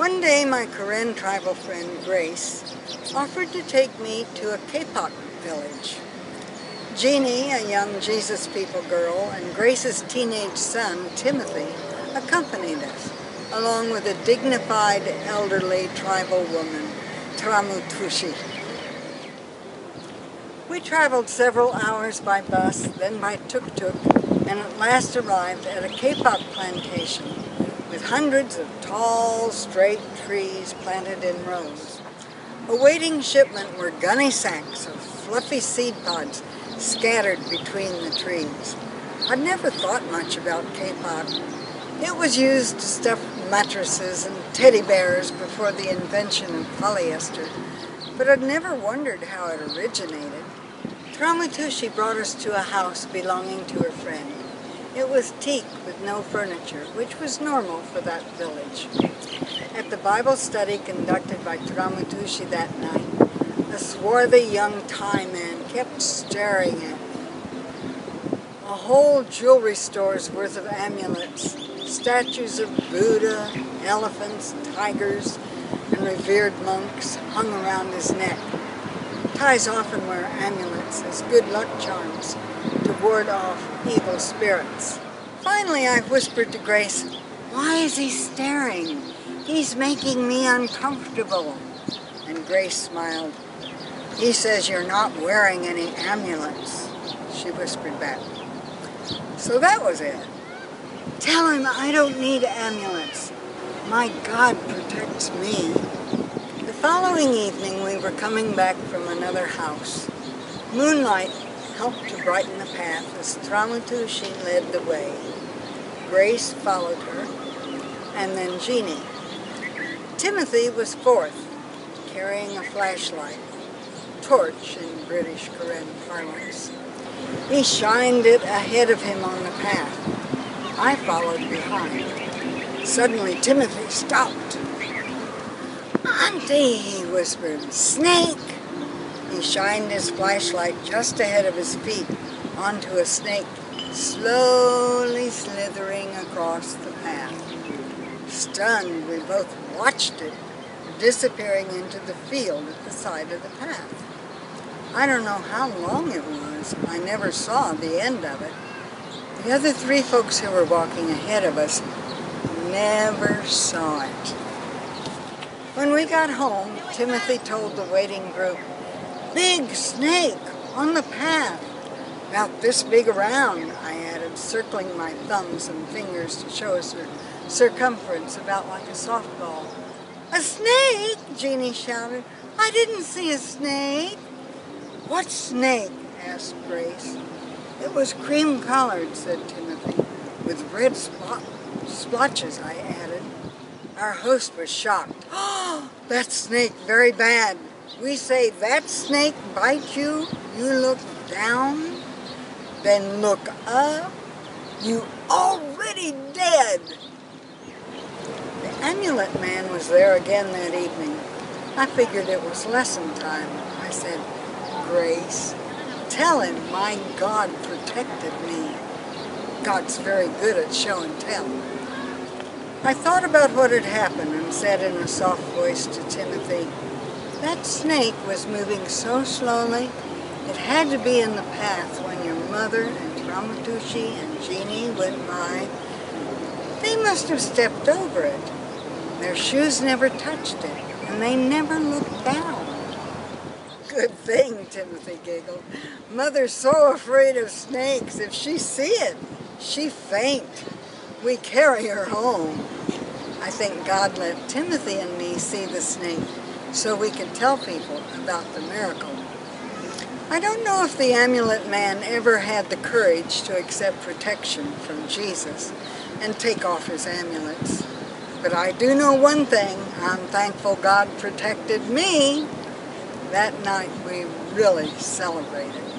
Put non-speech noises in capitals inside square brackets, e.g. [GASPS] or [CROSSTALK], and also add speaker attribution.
Speaker 1: One day my Karen tribal friend Grace offered to take me to a Kapok village. Jeannie, a young Jesus People girl, and Grace's teenage son, Timothy, accompanied us, along with a dignified elderly tribal woman, Tramutushi. We traveled several hours by bus, then by tuk-tuk, and at last arrived at a Kapok plantation with hundreds of tall, straight trees planted in rows. Awaiting shipment were gunny sacks of fluffy seed pods scattered between the trees. I'd never thought much about Kapok. It was used to stuff mattresses and teddy bears before the invention of polyester, but I'd never wondered how it originated. Tramutushi brought us to a house belonging to her friend. It was teak with no furniture, which was normal for that village. At the Bible study conducted by Tramutushi that night, a swarthy young Thai man kept staring at me. A whole jewelry store's worth of amulets, statues of Buddha, elephants, tigers, and revered monks hung around his neck. Thais often wear amulets as good luck charms to ward off evil spirits. Finally, I whispered to Grace, why is he staring? He's making me uncomfortable. And Grace smiled. He says you're not wearing any amulets, she whispered back. So that was it. Tell him I don't need amulets. My God protects me. Following evening we were coming back from another house. Moonlight helped to brighten the path as Tramutushi led the way. Grace followed her, and then Jeannie. Timothy was fourth, carrying a flashlight, torch in British Karen parlance. He shined it ahead of him on the path. I followed behind. Suddenly Timothy stopped. Auntie, he whispered, snake! He shined his flashlight just ahead of his feet onto a snake slowly slithering across the path. Stunned, we both watched it disappearing into the field at the side of the path. I don't know how long it was. I never saw the end of it. The other three folks who were walking ahead of us never saw it. When we got home, Timothy told the waiting group, Big snake on the path. About this big around, I added, circling my thumbs and fingers to show us her circumference about like a softball. A snake? Jeannie shouted. I didn't see a snake. What snake? asked Grace. It was cream-colored, said Timothy, with red spot splotches, I added. Our host was shocked. [GASPS] That snake very bad. We say, that snake bite you, you look down, then look up, you already dead. The amulet man was there again that evening. I figured it was lesson time. I said, Grace, tell him my God protected me. God's very good at show and tell. I thought about what had happened and said in a soft voice to Timothy, that snake was moving so slowly, it had to be in the path when your mother and Ramatushi and Jeannie went by. They must have stepped over it. Their shoes never touched it, and they never looked down. Good thing, Timothy giggled. Mother's so afraid of snakes. If she see it, she faint. We carry her home. I think God let Timothy and me see the snake so we could tell people about the miracle. I don't know if the amulet man ever had the courage to accept protection from Jesus and take off his amulets. But I do know one thing, I'm thankful God protected me. That night we really celebrated.